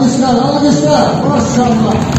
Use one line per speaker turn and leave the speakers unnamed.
拳が生ですが、殺したのは。